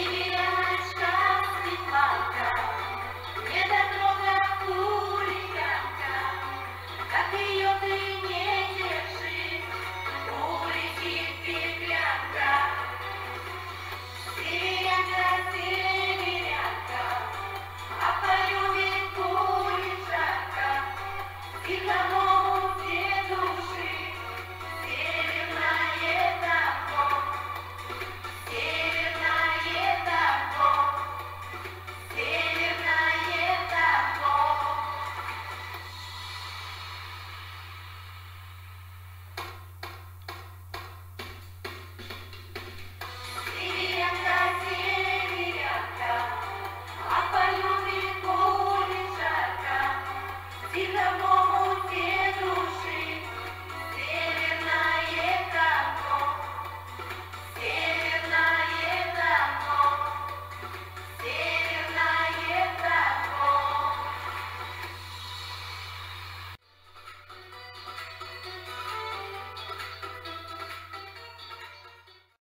Hallelujah.